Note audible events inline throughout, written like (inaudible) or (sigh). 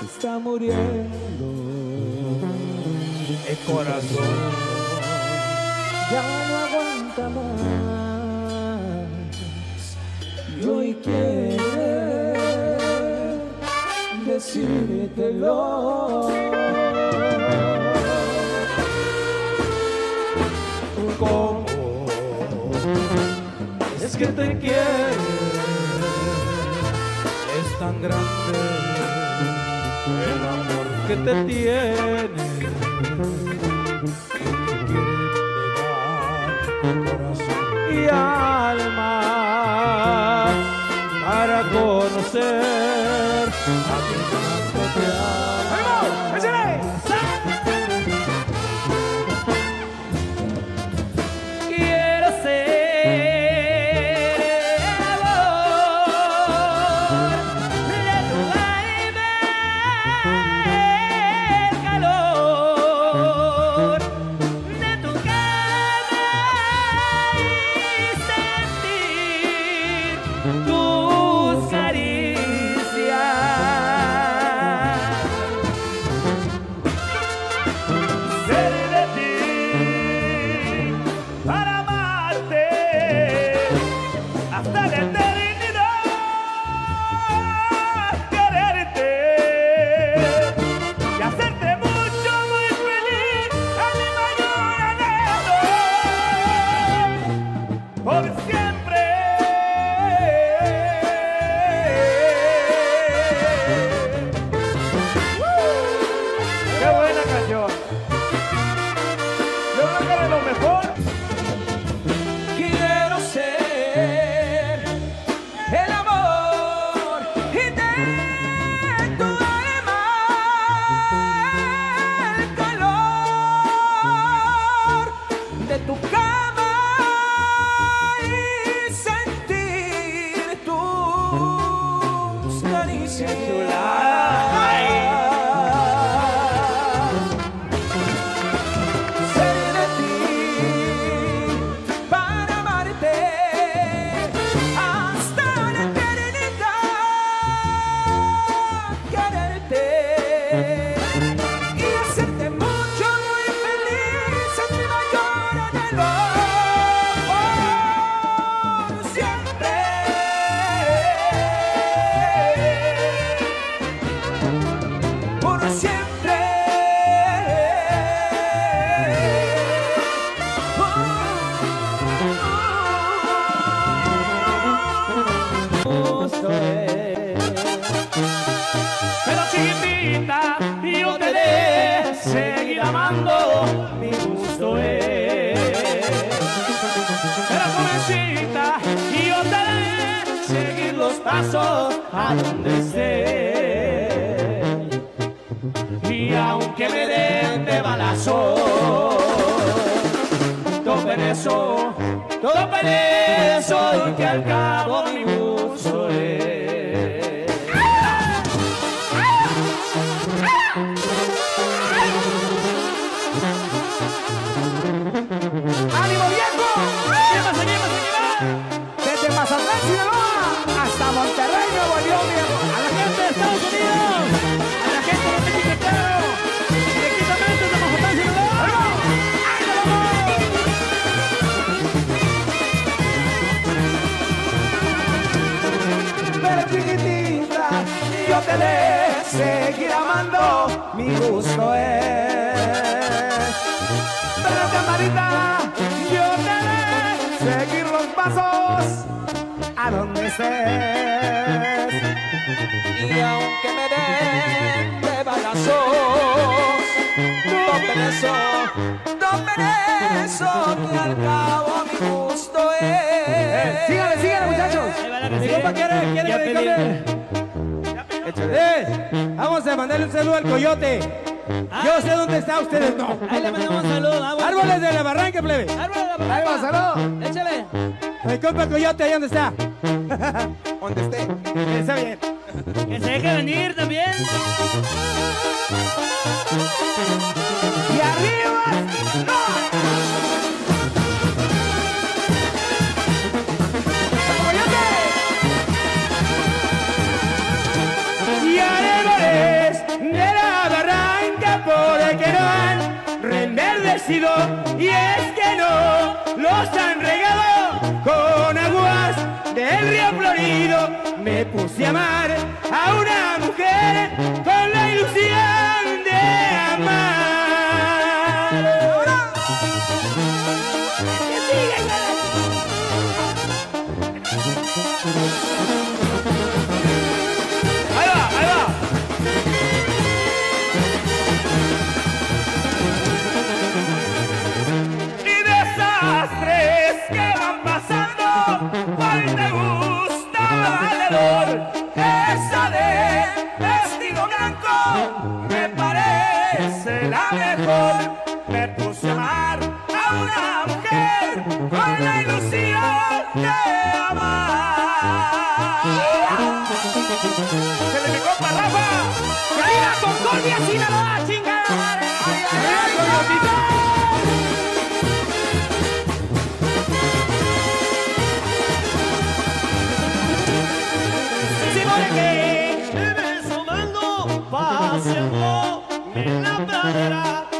se está muriendo el corazón. Ya no aguanta más y hoy quiere decírtelo. ¿Cómo es que te quiere Es tan grande el amor que te tiene. Corazón y alma para conocer. Vamos a mandarle un saludo al coyote. Yo sé dónde está, ustedes no. Ahí le mandamos un saludo. Ah, Árboles de la barranca, plebe. Árboles de la barranca. Ahí va, saludo. Échale. Mi compa coyote, ahí donde está. (laughs) donde esté. Está bien. Que se deje venir también. Y arriba. ¡No! puse a amar a una mujer. amor me puse a amar a una mujer con la ilusión de amar. Se le mi compa Rafa, Concordia Sinaloa, chingada me paseando la pradera.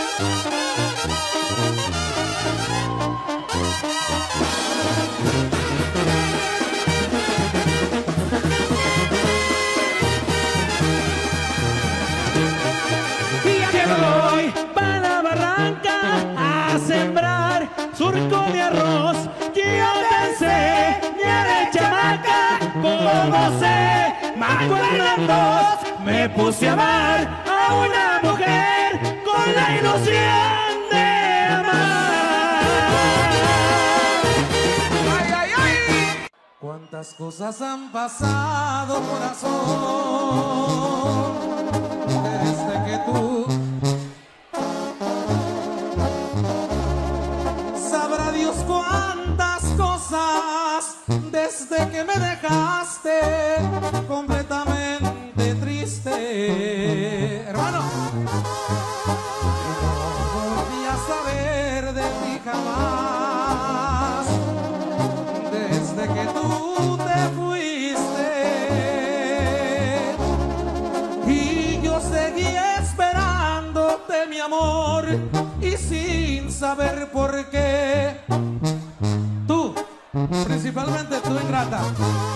recuerdos me puse a amar a una mujer con la ilusión de amar. Ay, ay, ay. ¿Cuántas cosas han pasado, corazón? Desde que tú Obrigada.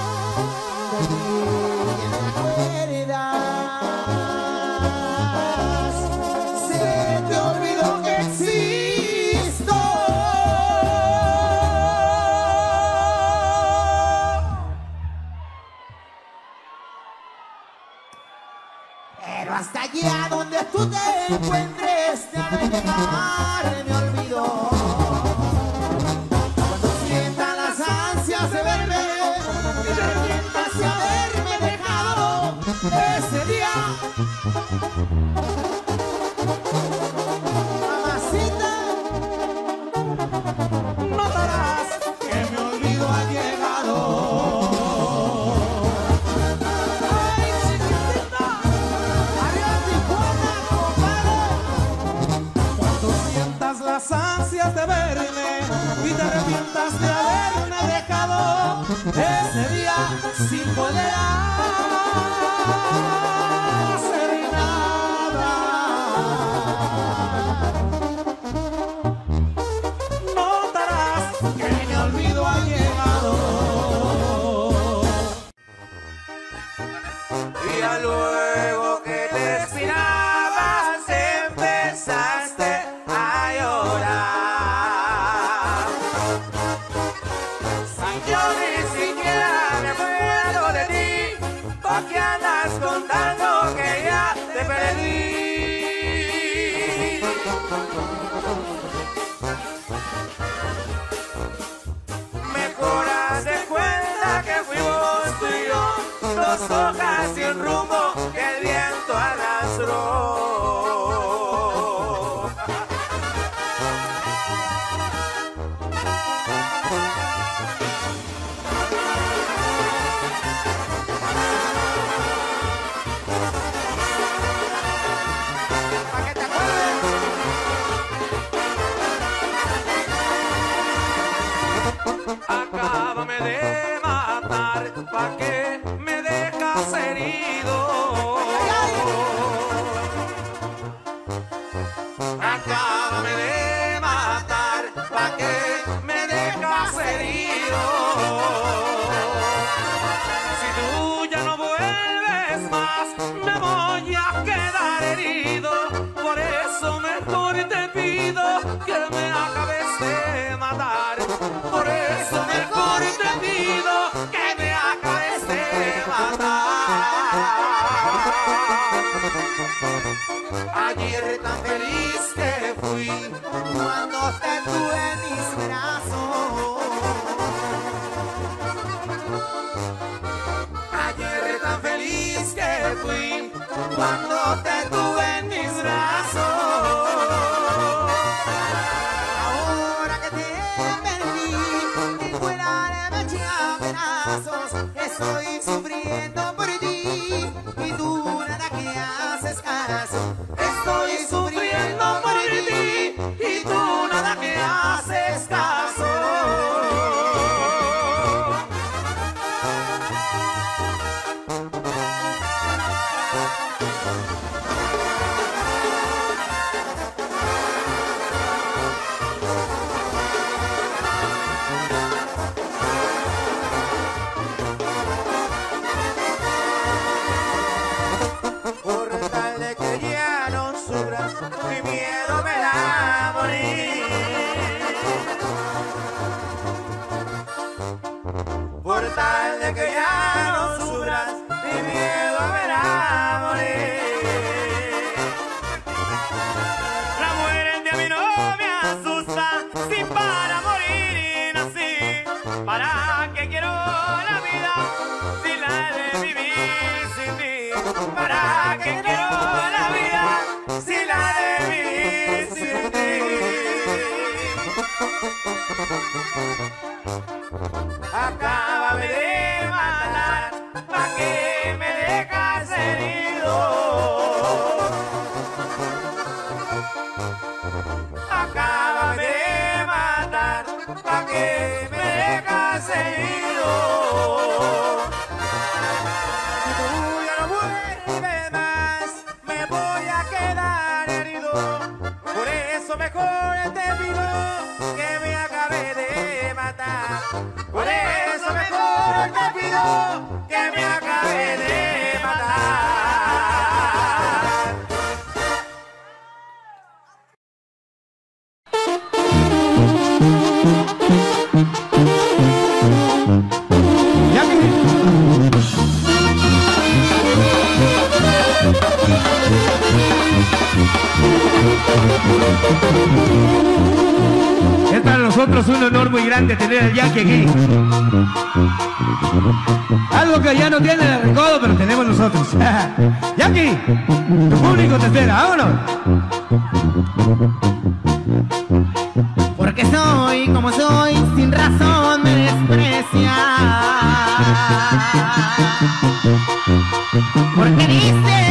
ayer tan feliz que fui cuando te tuve en mis brazos. Ayer tan feliz que fui cuando te tuve en mis brazos. Ahora que te perdí y fuera de mis brazos, estoy sufriendo. ya no tiene el recodo, pero tenemos nosotros. (laughs) Jackie, tu público te espera, vámonos. Porque soy como soy, sin razón me desprecia. Porque dices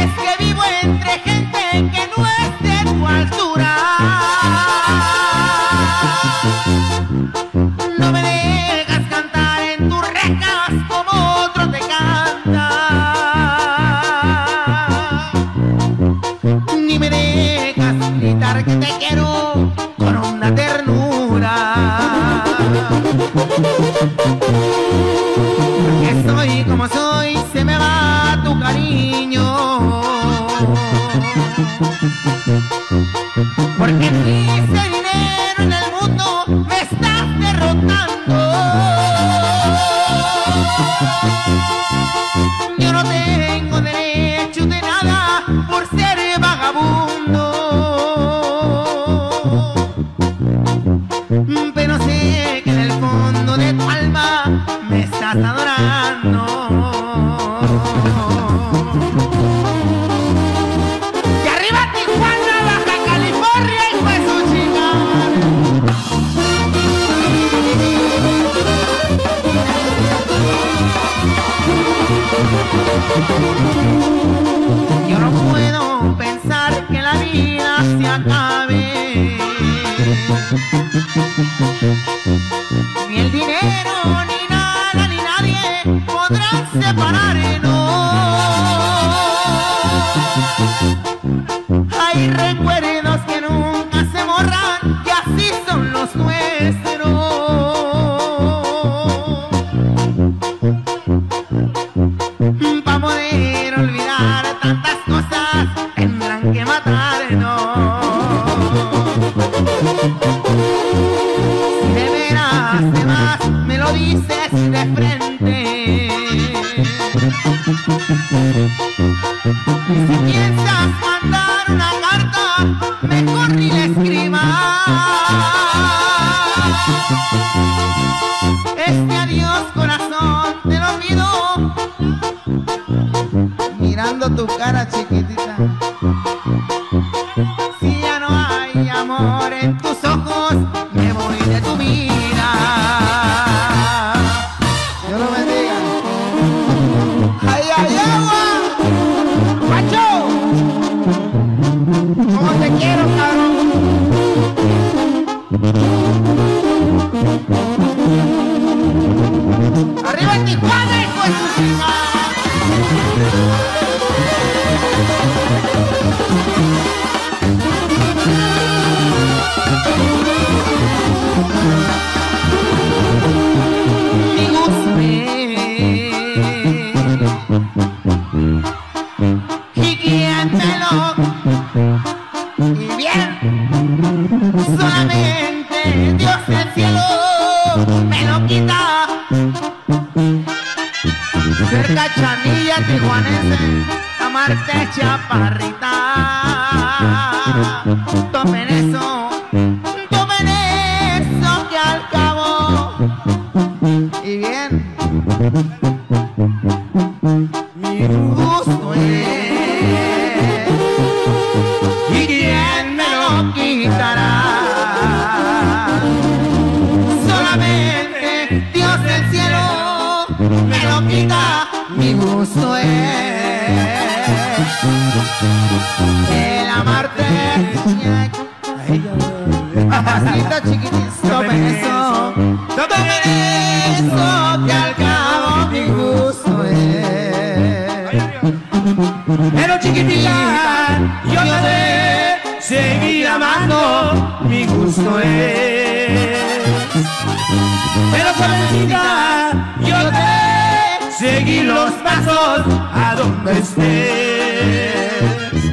estés,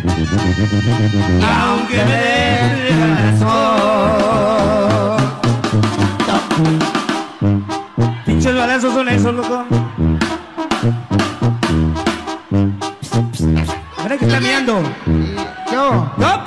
aunque me dé. Pinches balazos son esos, loco. Mira que está mirando. Yo. ¡No,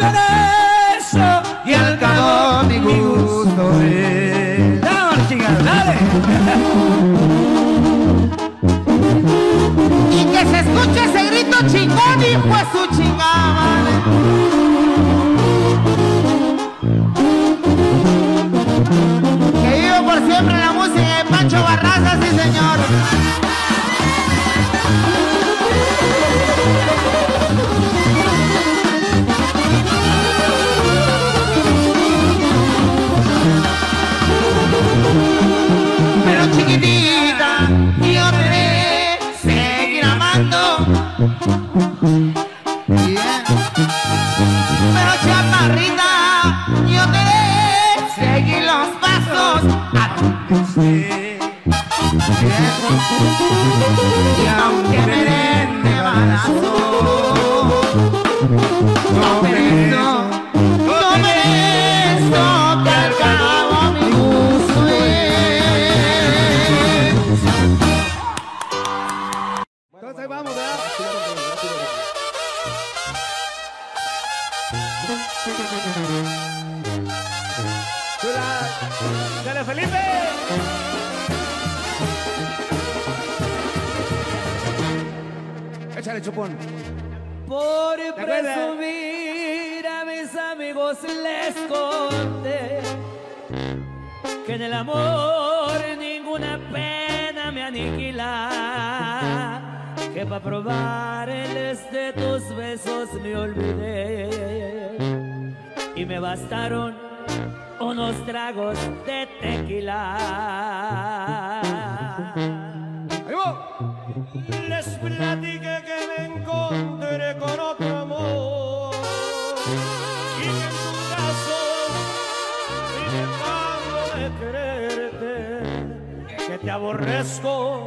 aborrezco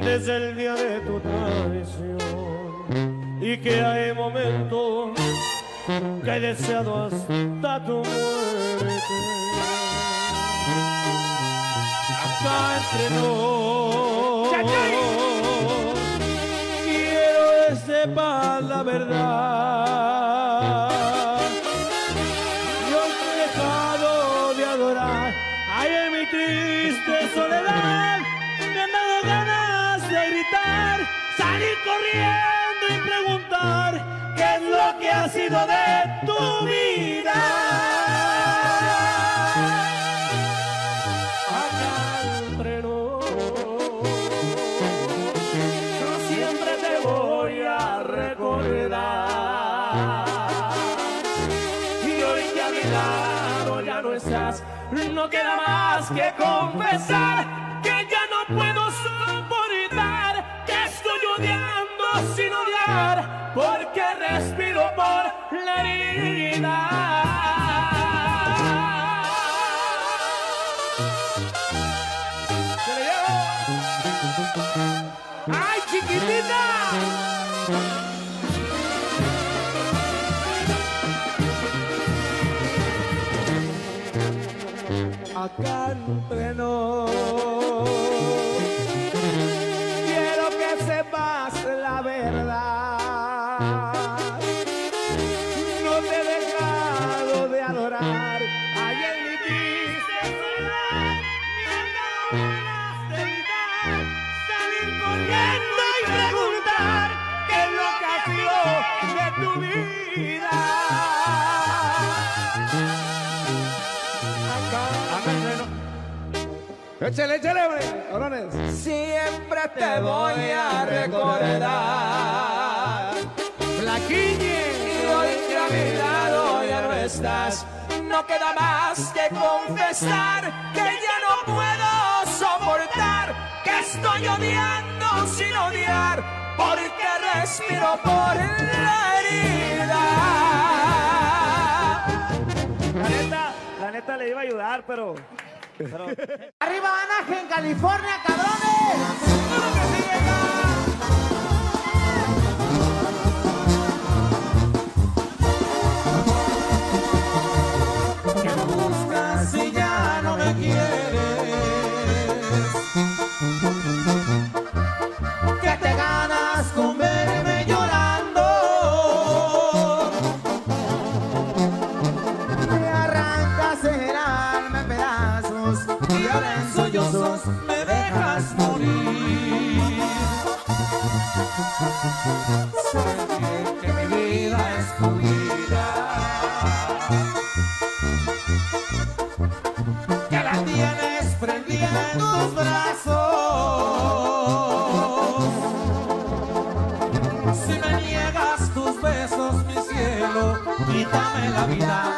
desde el día de tu traición y que hay momentos que he deseado hasta tu muerte. Acá entre nos quiero que sepas la verdad. deberían de preguntar qué es lo que ha sido de tu vida. Alfredo, yo siempre te voy a recordar. Y hoy que a mi lado ya no estás, no queda más que confesar que ya no puedo subir. porque respiro por la herida. ¡Ay, chiquitita! Acá entre Échale, échale, cabrones. Siempre te voy a recordar. Flaquiñe. Y hoy que ya no estás. No queda más que confesar que ya no puedo soportar. Que estoy odiando sin odiar. Porque respiro por la herida. La neta, la neta le iba a ayudar, pero. Eh, arriba ¡Arriba en California, cabrones! de la vida.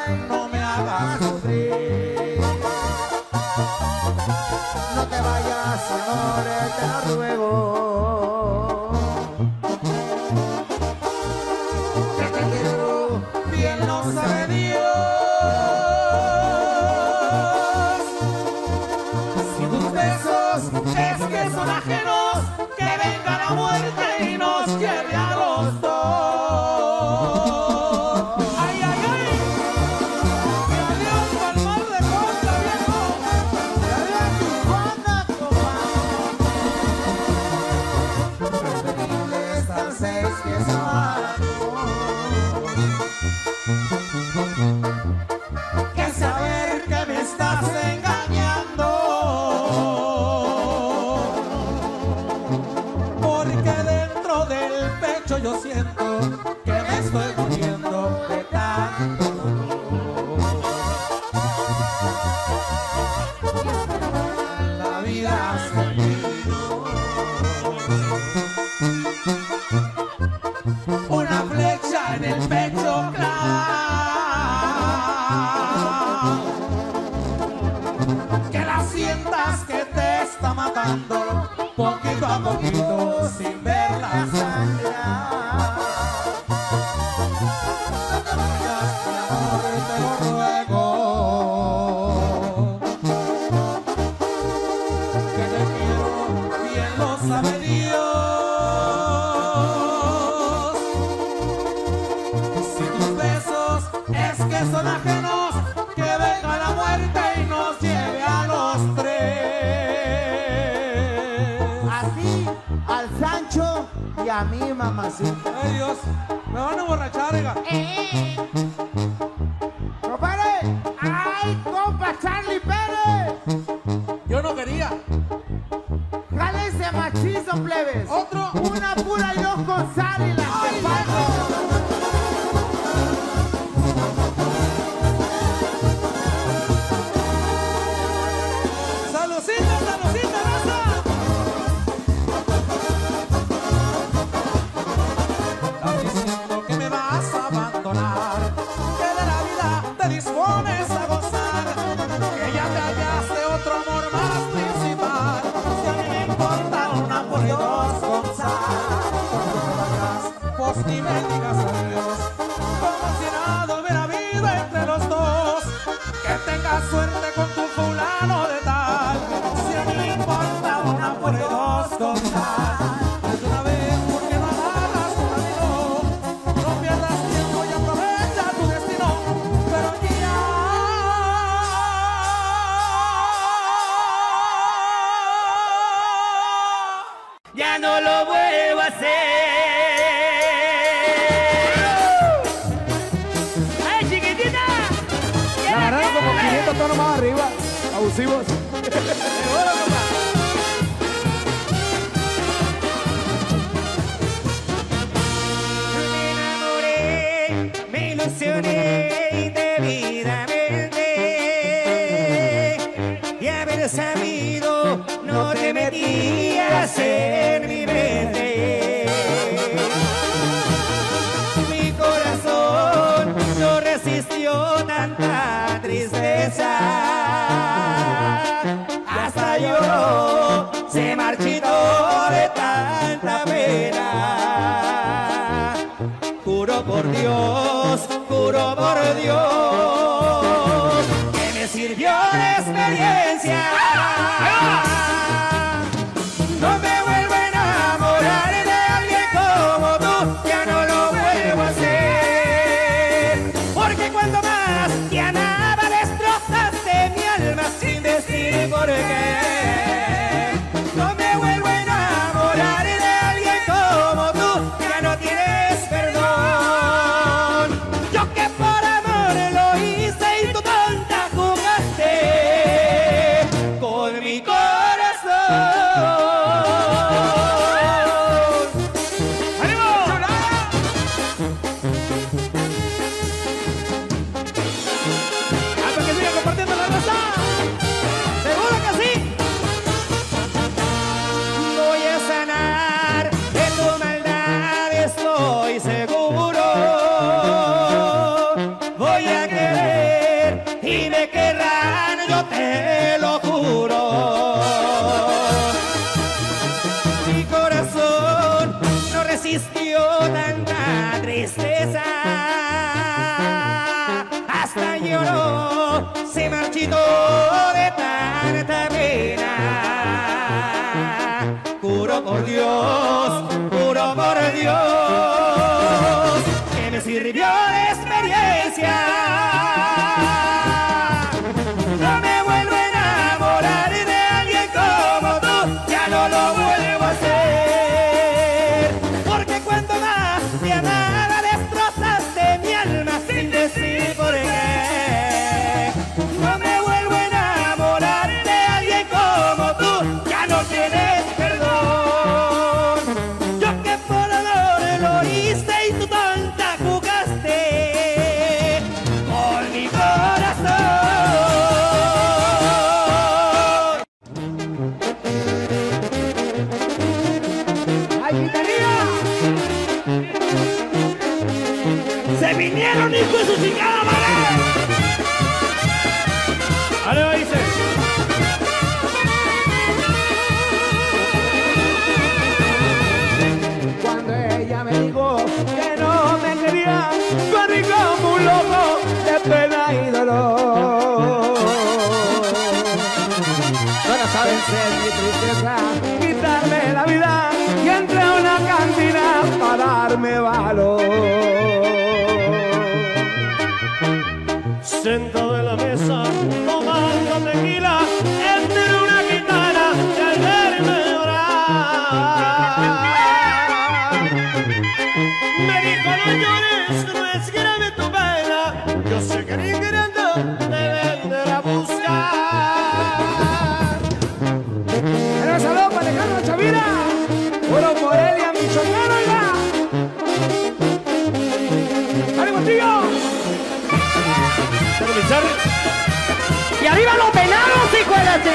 tiempo. exclusivos. (laughs) juro por Dios que me sirvió la experiencia. Rivière.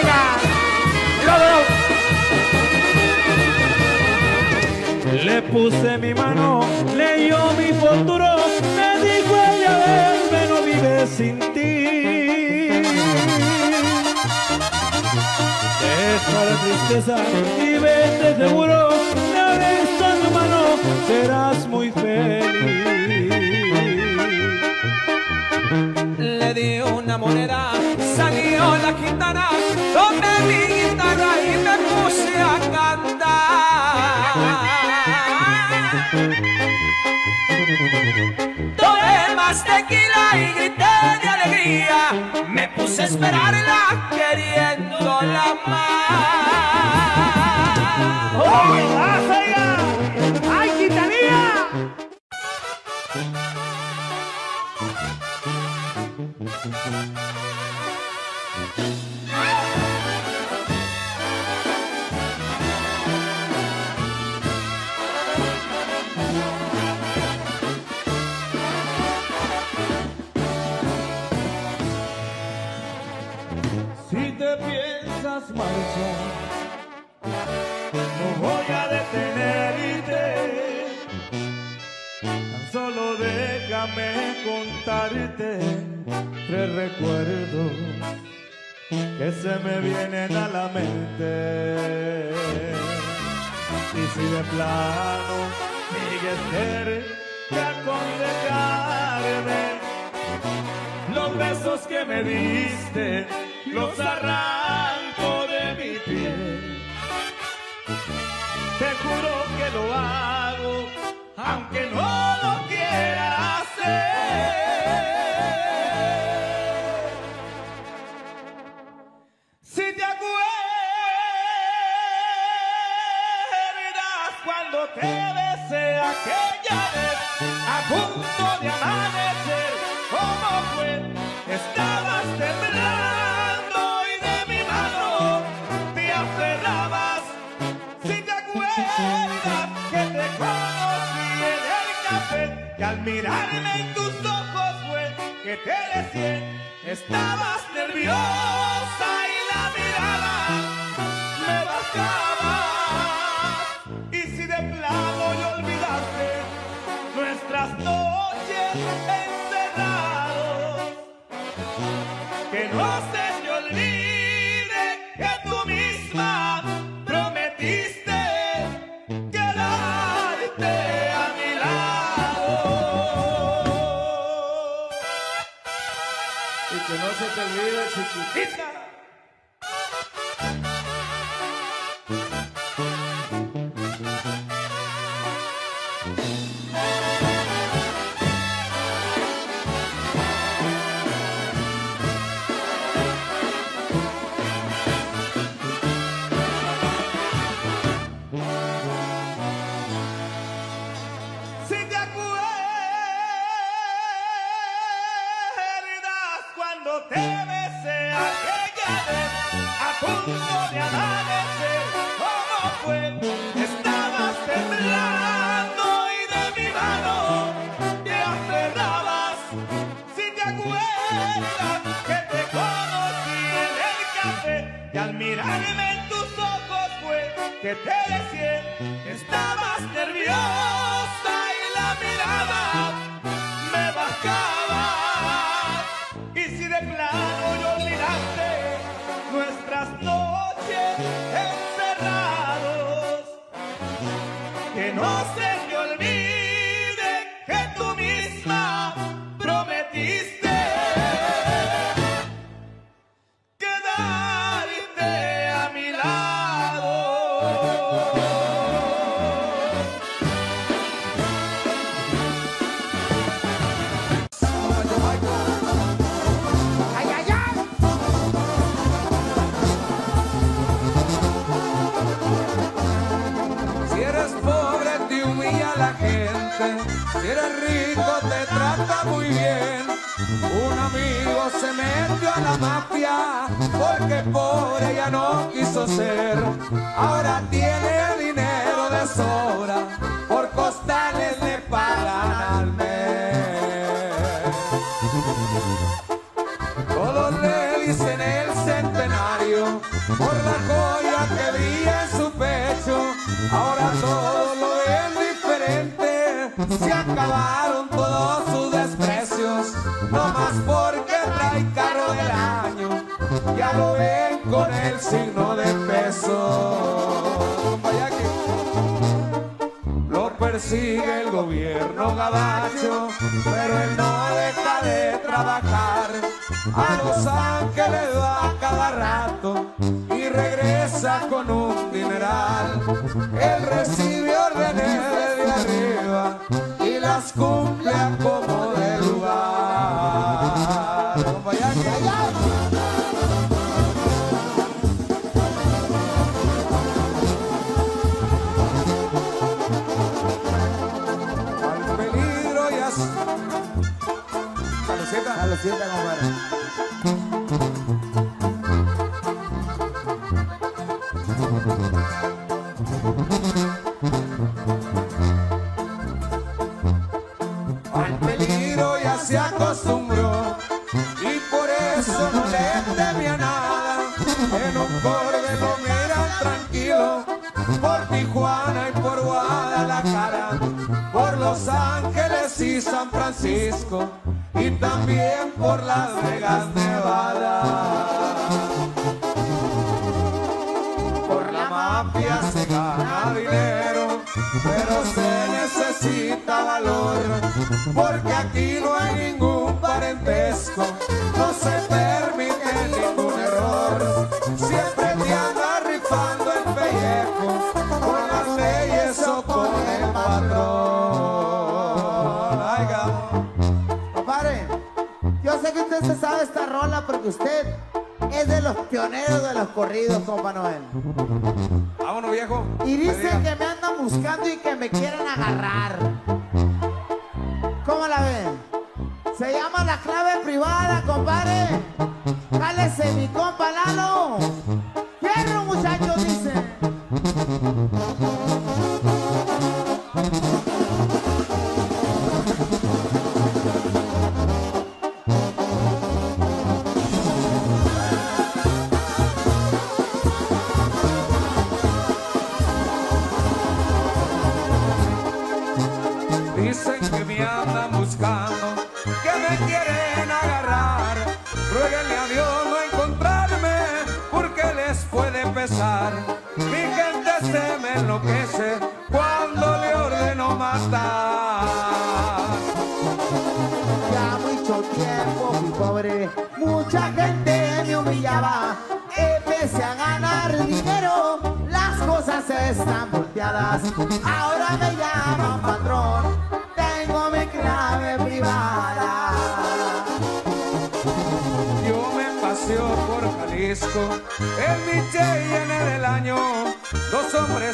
La! Le puse mi mano, leyó mi futuro, me dijo ella, ven, no vive sin ti. Deja la tristeza y vete seguro, vez en tu mano serás muy feliz. Le di una moneda, salió la gitana, más tequila y grité de alegría, me puse a esperarla queriéndola más. ¡Ay, Quintanilla! No voy a detenerte. Tan solo déjame contarte tres recuerdos que se me vienen a la mente. Y si de plano sigues cerca con dejarme, los besos que me diste los arranco de Te juro que lo hago, aunque no lo quiera hacer. Si te acuerdas cuando te besé aquella vez a punto de amanecer, al mirarme en tus ojos fue que te decía estabas nerviosa y la mirada me bajaba. Y si de plano y olvidaste nuestras noches chiquitita. Acabaron todos sus desprecios. No más porque trae carro del año, ya lo ven con el signo de peso. Vaya lo persigue el gobierno gabacho, pero él no deja de trabajar. A Los Ángeles va cada rato y regresa con un dineral. Él recibe órdenes de arriba las a como de lugar. Allá. Al peligro y así. Salucita. Salucita, compadre. Francisco y también por Las Vegas, Nevada. Por la mafia se gana dinero, pero se necesita valor, porque aquí no hay ningún parentesco, corridos, compa Noel. Vámonos, viejo. Y Me dicen que me andan buscando y que me quieren agarrar. ¿Cómo la ven? Se llama la clave privada, compadre. Cálese mi compa Lalo.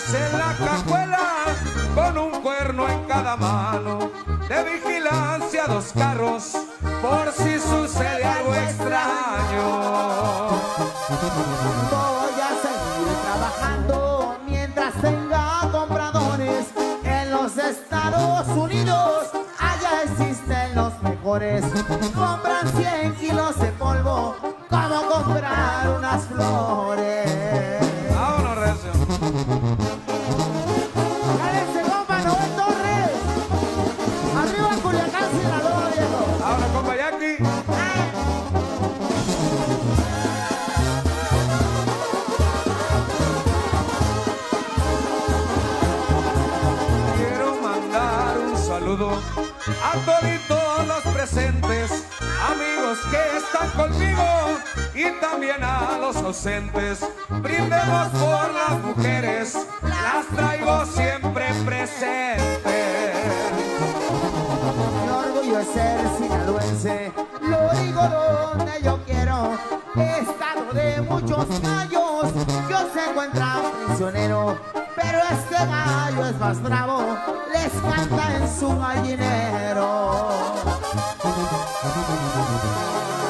Hombres en la cajuela, con un cuerno en cada mano, de vigilancia dos carros, por si sucede algo extraño. Voy a seguir trabajando los ausentes. Brindemos por las mujeres, las traigo siempre presentes. Mi orgullo es ser sinaloense, lo digo donde yo quiero. Estado de muchos años, yo se encuentra prisionero, Pero este gallo es más bravo, les canta en su gallinero.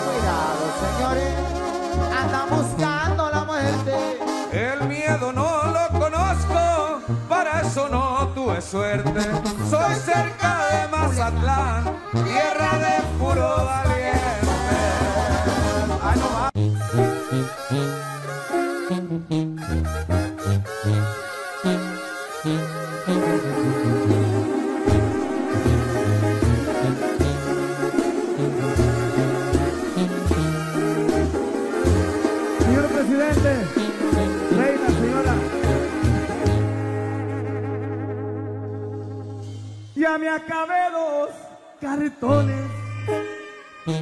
Cuidado, señores, andan buscando la muerte. El miedo no lo conozco, para eso no tuve suerte. Soy cerca de Mazatlán, tierra de puro valiente. Cartones,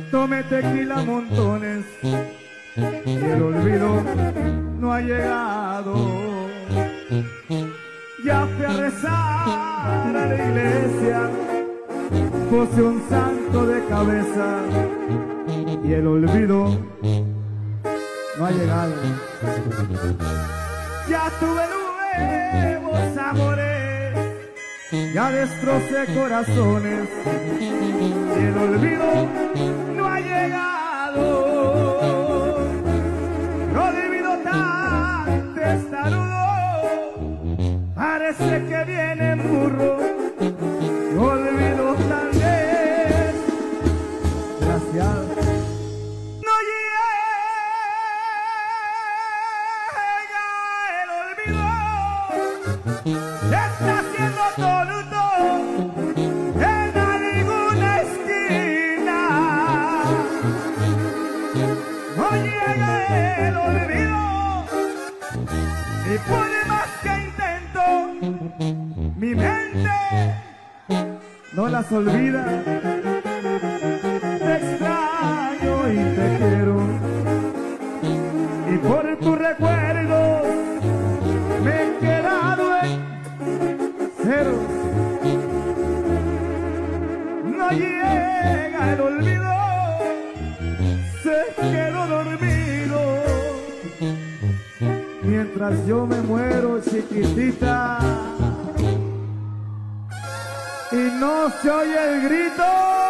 tomé tequila montones y el olvido no ha llegado. Ya fui a rezar a la iglesia, puse un santo de cabeza y el olvido no ha llegado. Ya tuve nuevos amores, ya destrocé corazones no las olvida. Te extraño y te quiero. Y por tus recuerdos me he quedado en cero. No llega el olvido, se quedó dormido. Mientras yo me muero chiquitita no se oye el grito.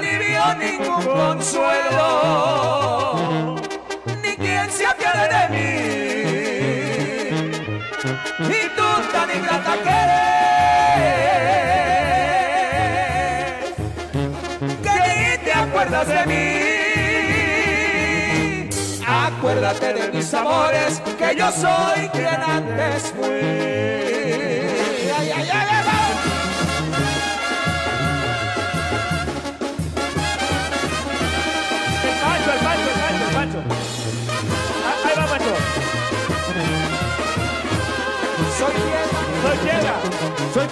Ningún consuelo Ni quien se apiade de mí Y tú tan ingrata que eres que ni te acuerdas de mí. Acuérdate de mis amores, que yo soy quien antes fui.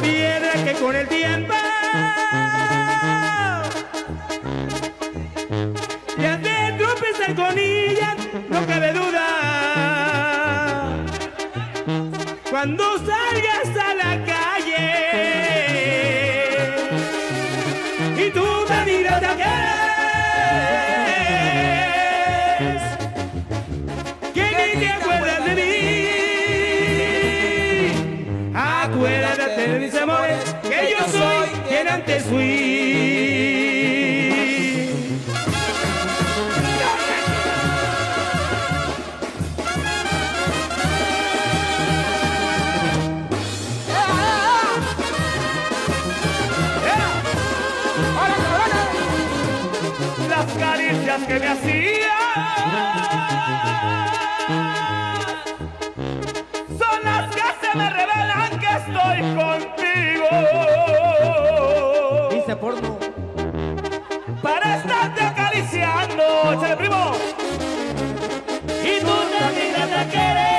piedra que con el tiempo que me hacía. Son las que se me revelan que estoy contigo. Dice porno. Para estarte acariciando, primo. Y tú también te quieres.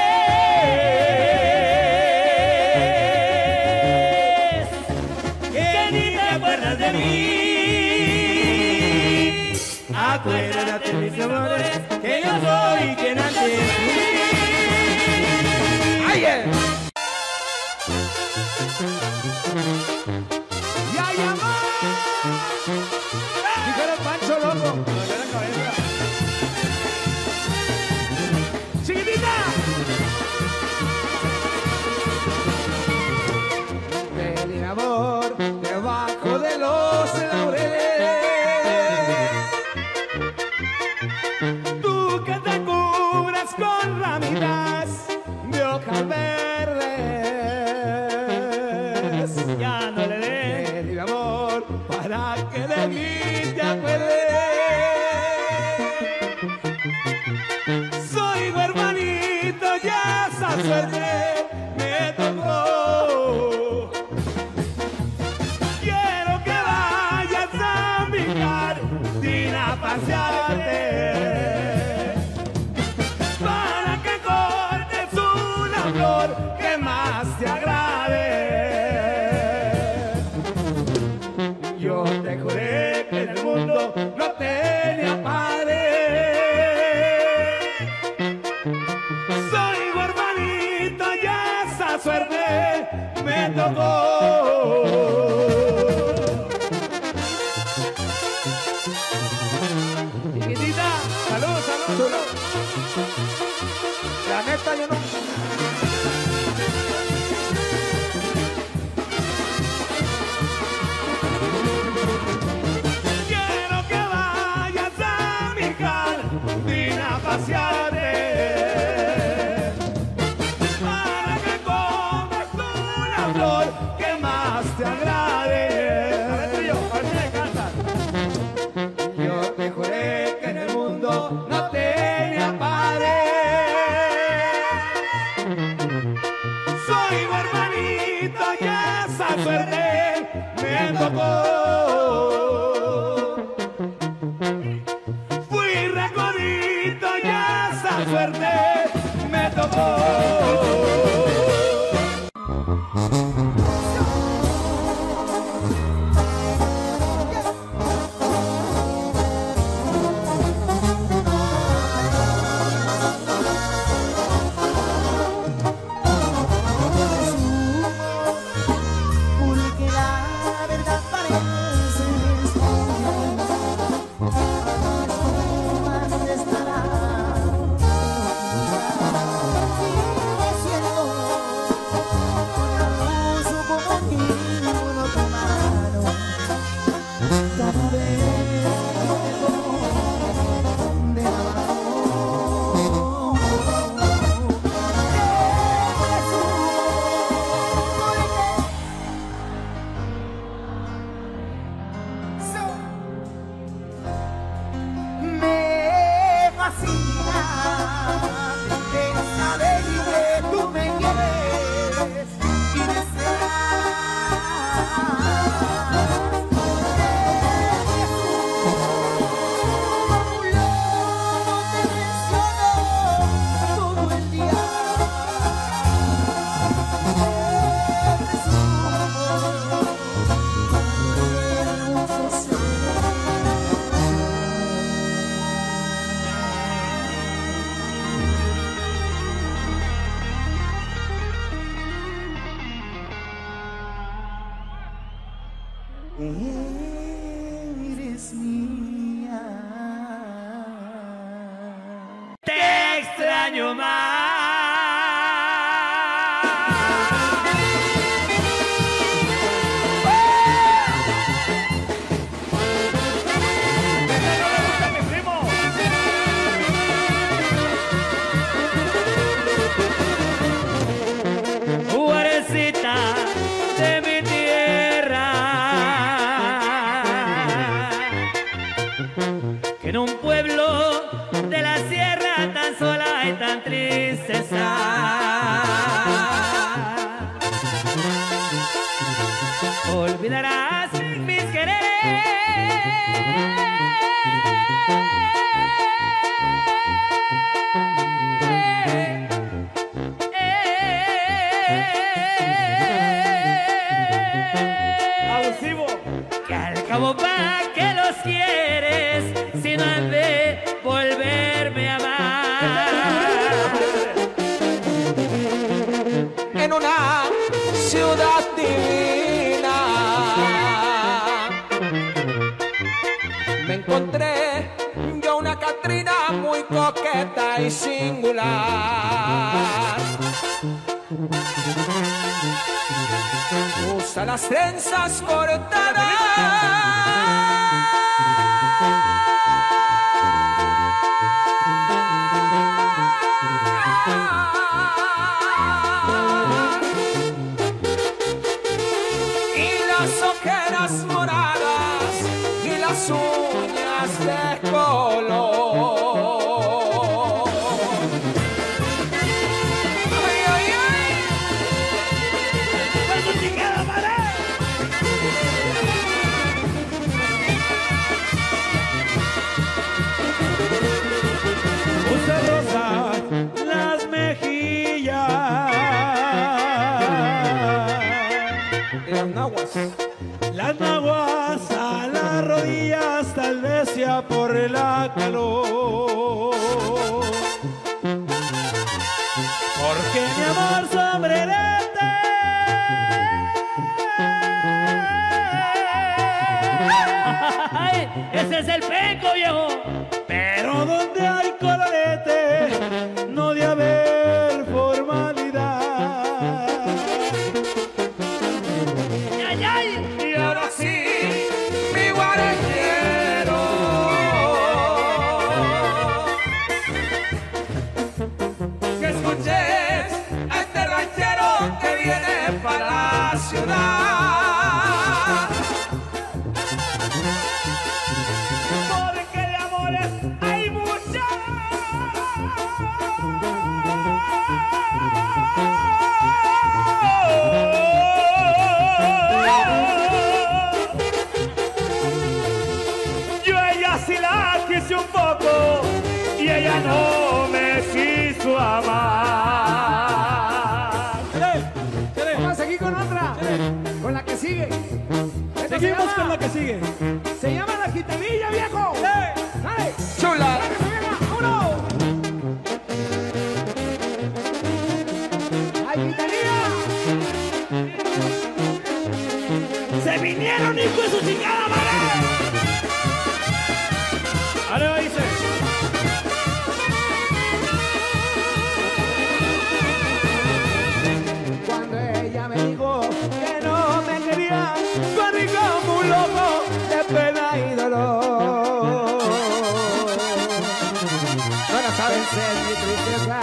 Acuérdate mis amores que yo soy quien antes fui. Que en un pueblo de la sierra tan sola y tan triste está. Olvidarás mis quereres. Abusivo. Que al cabo va que los quieres singular. Usa las trenzas cortadas. las ojeras moradas y las uñas de color. Las nahuas. Las naguas a las rodillas, tal vez sea por la calor. Porque mi amor sombrerete. (laughs) Ese es el peco, viejo. Pero donde mi que sigue. Pena y dolor. No la saben ser mi tristeza,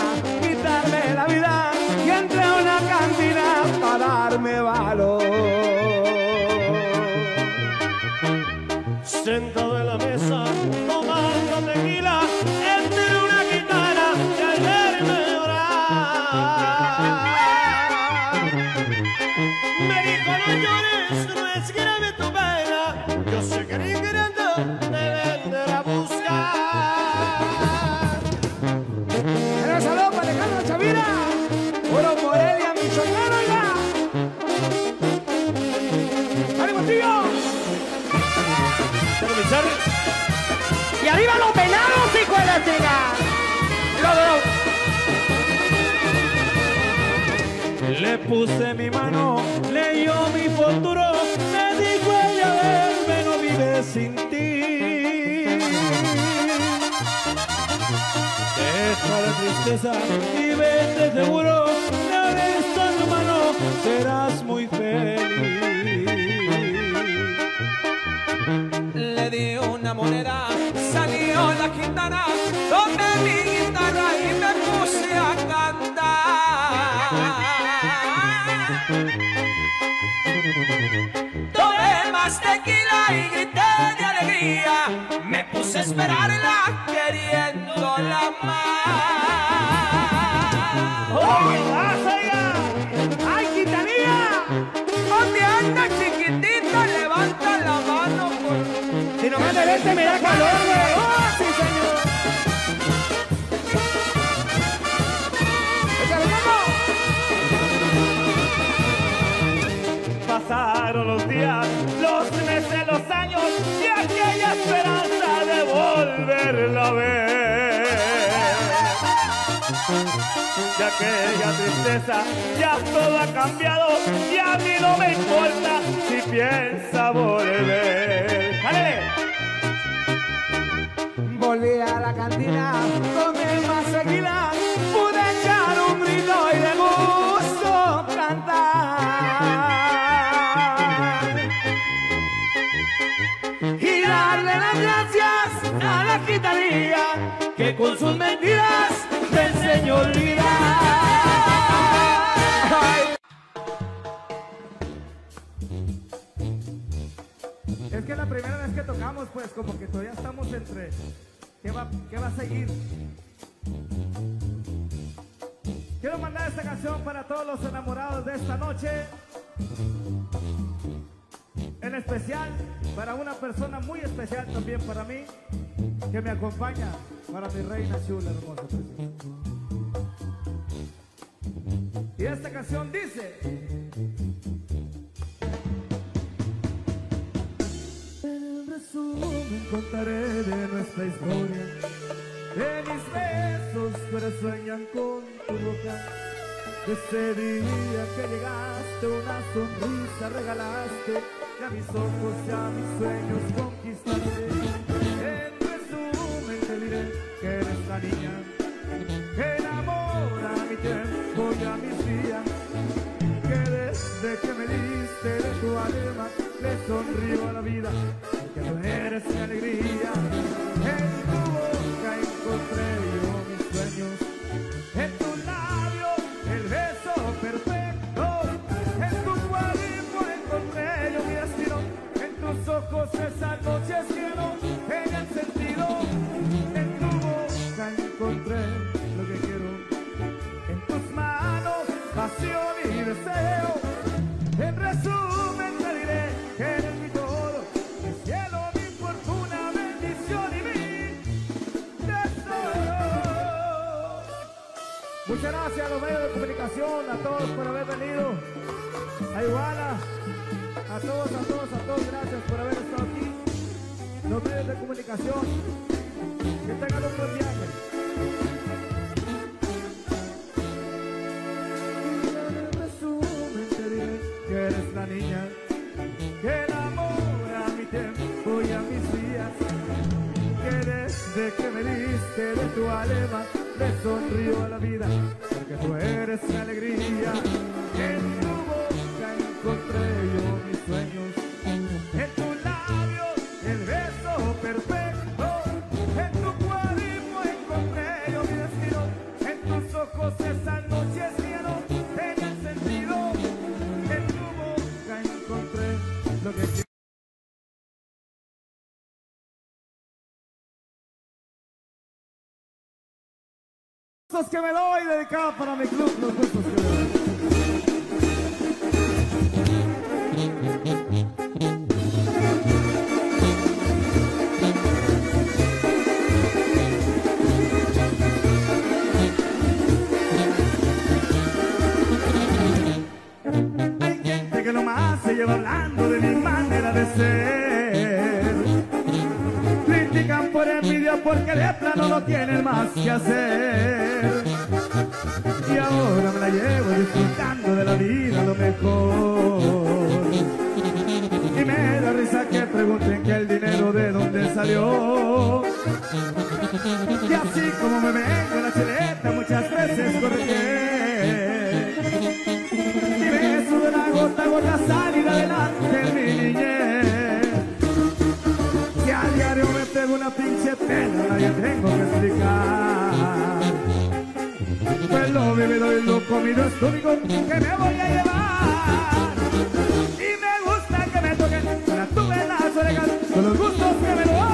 ¡Y arriba los penados, hijo de la! Le puse mi mano, leyó mi futuro, me dijo ella, verme no vive sin ti. Deja la tristeza y vete seguro, de esta mano serás muy feliz. Salió la gitana, tomé mi guitarra y me puse a cantar. Tomé más tequila y grité de alegría, me puse a esperarla queriéndola más. ¡Oye, pasa ya! ¡Ay, gitanía! ¿Dónde anda de me da calor. ¡Oh, sí, señor! Pasaron los días, los meses, los años y aquella esperanza de volverla a ver. Y aquella tristeza, ya todo ha cambiado y a mí no me importa si piensa volver. Volví a la cantina, tomé más seguida, pude echar un grito y de gusto cantar. Y darle las gracias a la gitanía que con sus mentiras me enseñó a olvidar. Es que la primera vez que tocamos, pues como que todavía estamos entre qué va, qué va a seguir. Quiero mandar esta canción para todos los enamorados de esta noche. En especial para una persona muy especial también para mí, que me acompaña, para mi reina chula, hermosa. Y esta canción dice... resumen contaré de nuestra historia, de mis besos que ahora sueñan con tu boca, de ese día que llegaste, una sonrisa regalaste, y a mis ojos y a mis sueños conquistaste. En resumen te diré que eres la niña que enamora a mi tiempo y a mis días, que desde que me diste de tu alma le sonrío a la vida, tú eres mi alegría. Muchas gracias a los medios de comunicación, a todos por haber venido, a Iguala, a todos, a todos, a todos, gracias por haber estado aquí. Los medios de comunicación, que tengan un buen viaje. Que eres la niña que enamora a mi tiempo y a mis días, que desde que me diste de tu alma le sonrío a la vida, porque tú eres alegría. En tu boca encontré Gustos que me doy dedicado para mi club, los gustos que me doy. porque de plano no tienen más que hacer. Y ahora me la llevo disfrutando de la vida lo mejor. Y me da risa que pregunten que el dinero de dónde salió. Y así como me vengo la chileta muchas veces corriente. Y me sube la gota gota salida delante de mi niñez. una pinche pena que tengo que explicar. Pues lo vivido y lo comido es lo único que me voy a llevar. Y me gusta que me toquen las tu las orejas con los gustos que me lo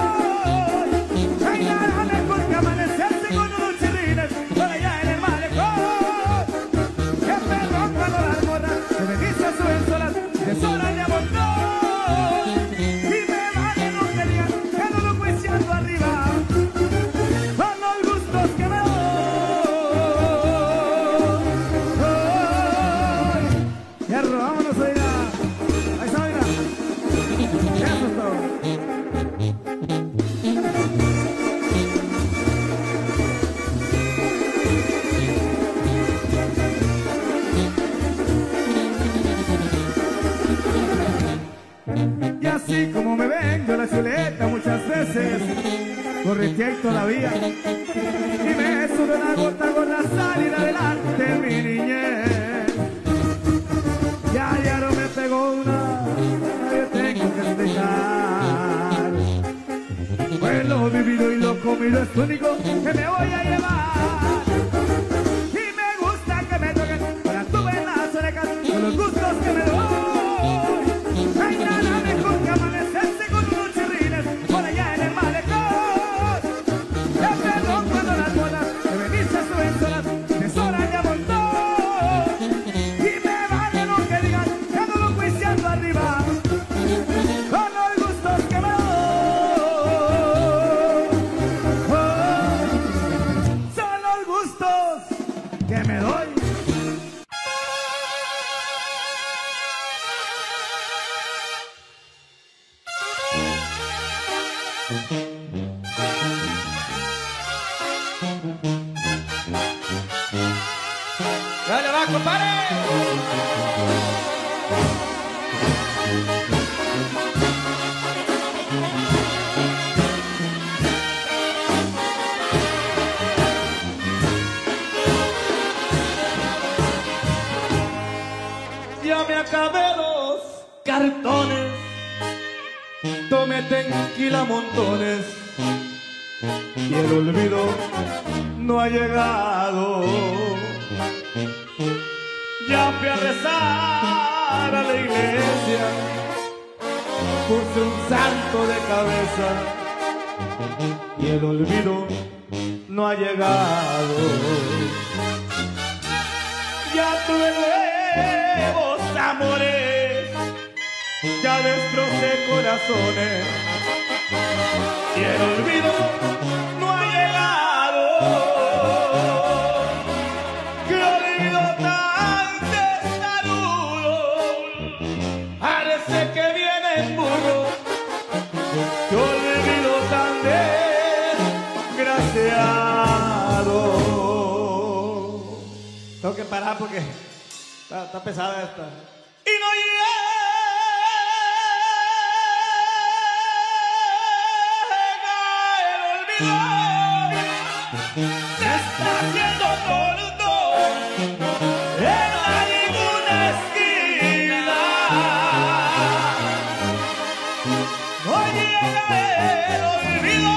del olvido.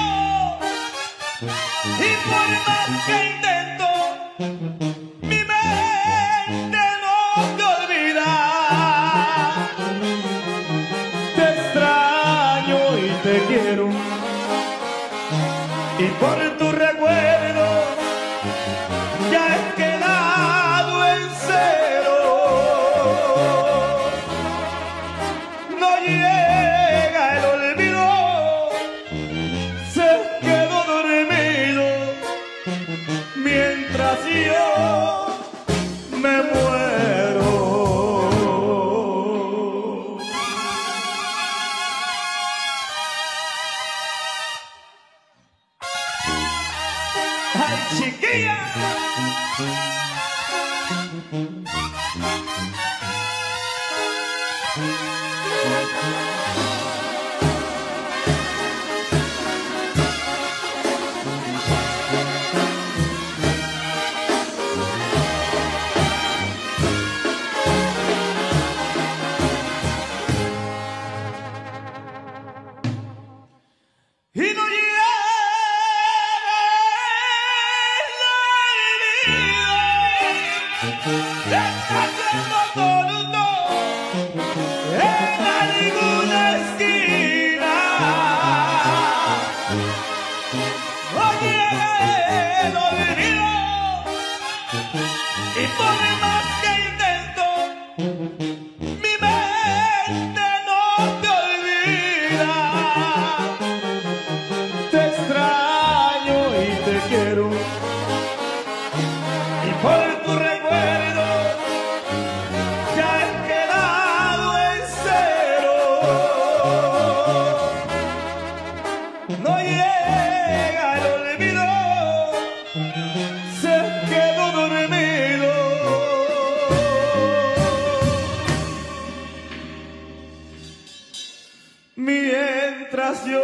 Y por más que intento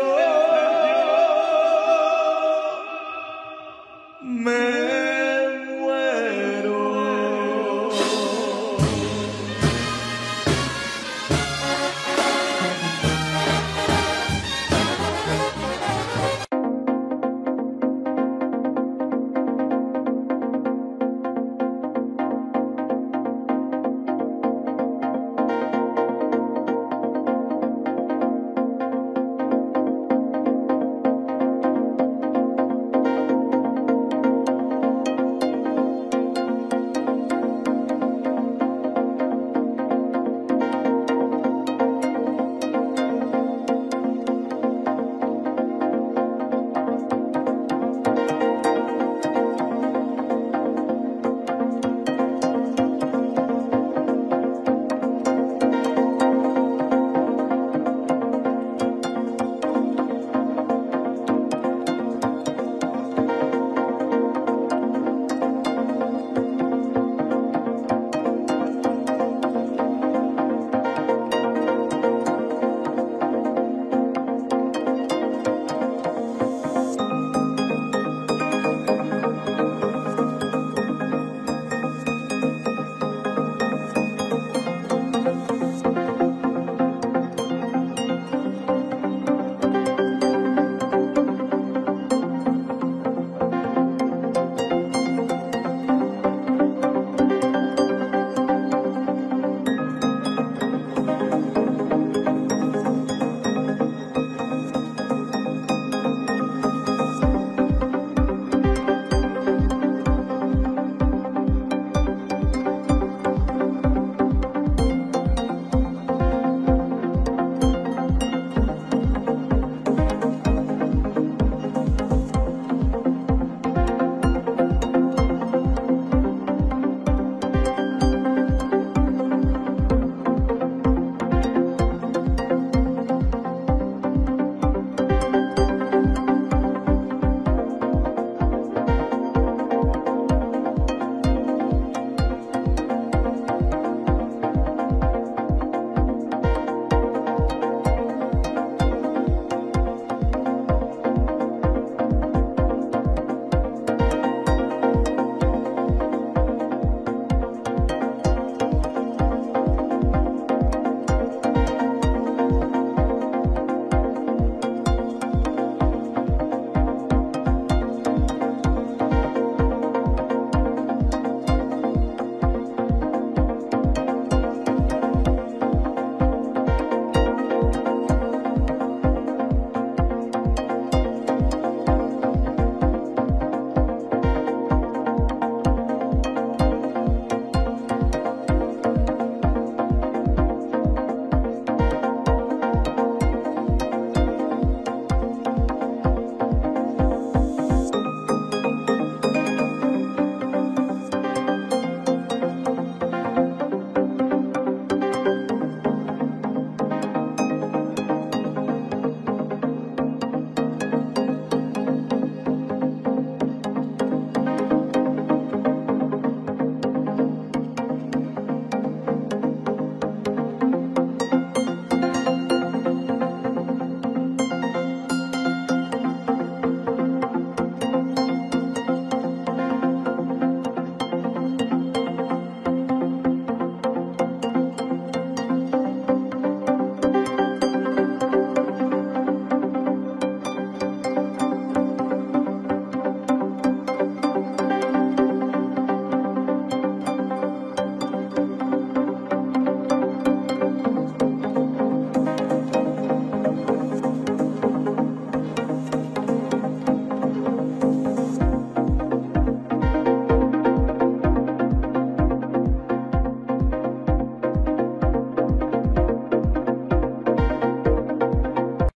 oh, oh.